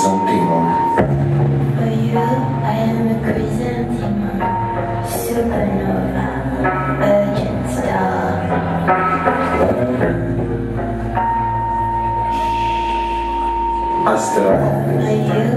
demon. For you, I am a crimson demon, supernova, uh, urgent star. Astro. For you,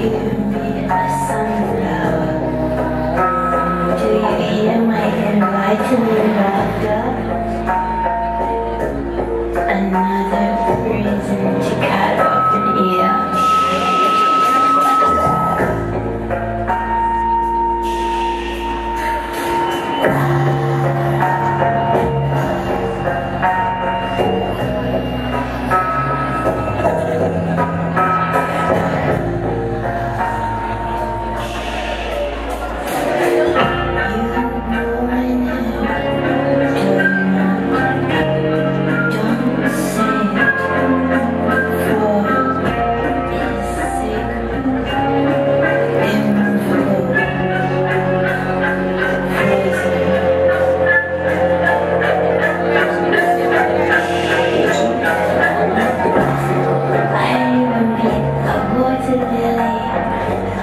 I'd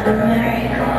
I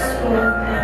spoken.